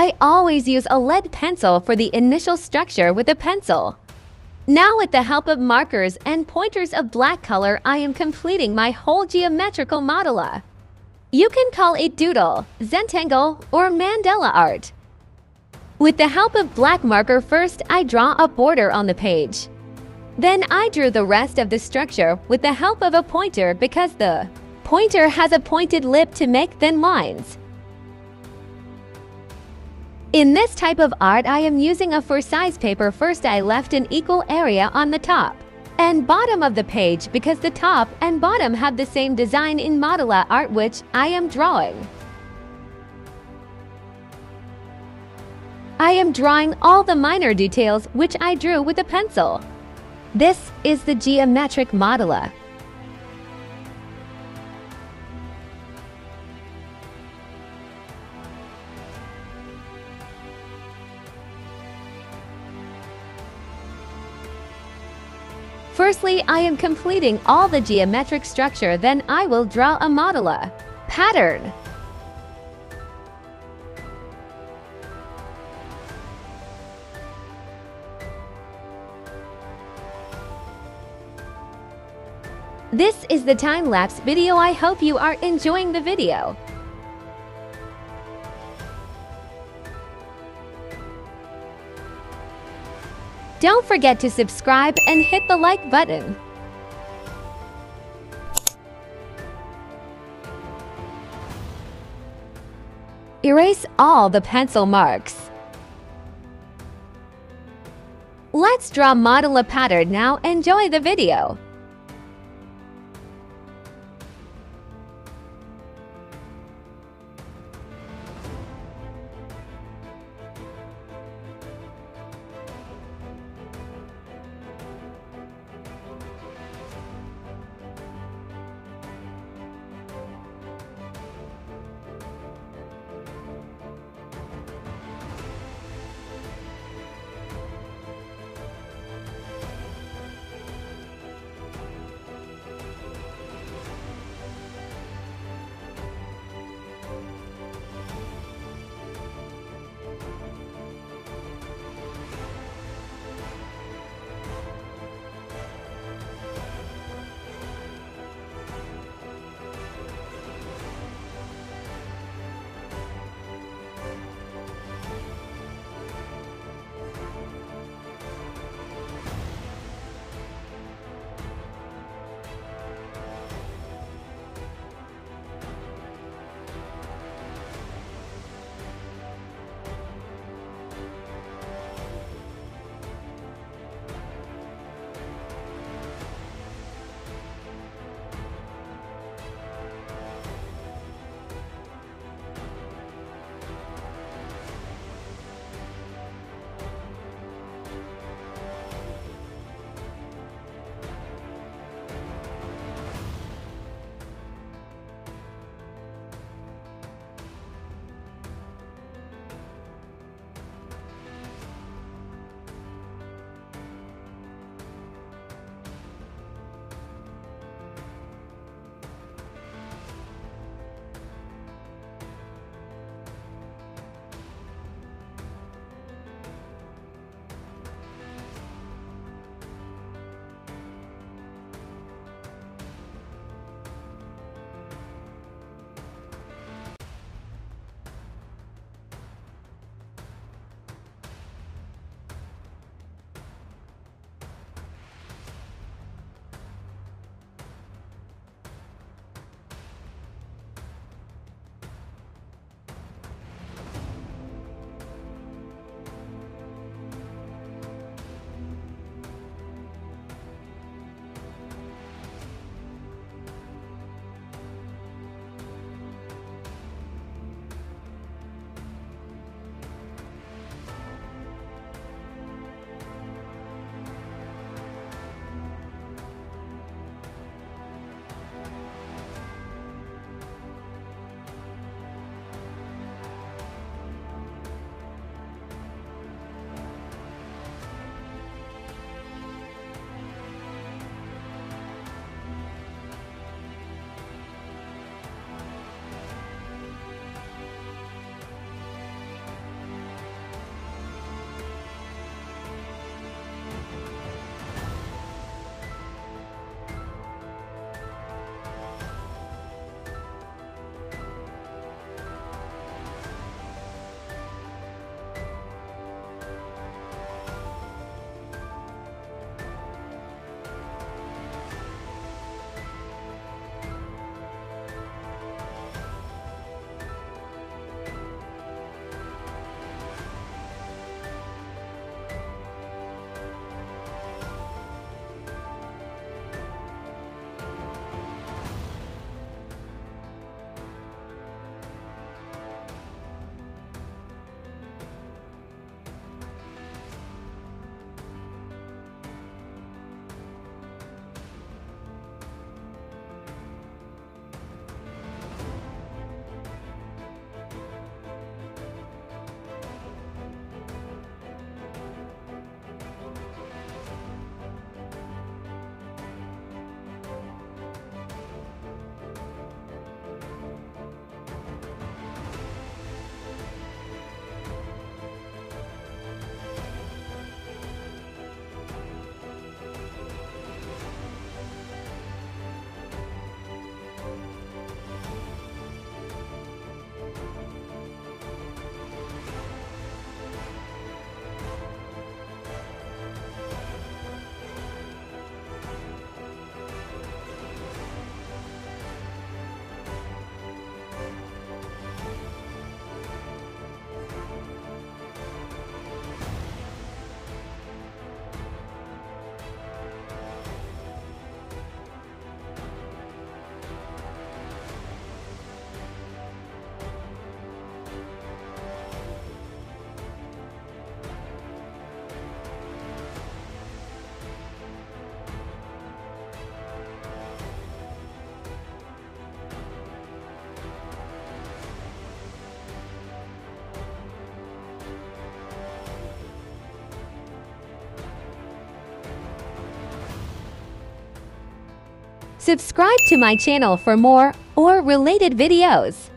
I always use a lead pencil for the initial structure with a pencil. Now with the help of markers and pointers of black color, I am completing my whole geometrical mandala. You can call it doodle, zentangle, or mandala art. With the help of black marker first, I draw a border on the page. Then I drew the rest of the structure with the help of a pointer because the pointer has a pointed lip to make thin lines. In this type of art, I am using a for-size paper first I left an equal area on the top and bottom of the page because the top and bottom have the same design in Mandala art which I am drawing. I am drawing all the minor details which I drew with a pencil. This is the geometric mandala. Firstly, I am completing all the geometric structure, then I will draw a mandala Pattern This is the time-lapse video. I hope you are enjoying the video. Don't forget to subscribe and hit the like button. Erase all the pencil marks. Let's draw mandala pattern now. Enjoy the video. Subscribe to my channel for more or related videos.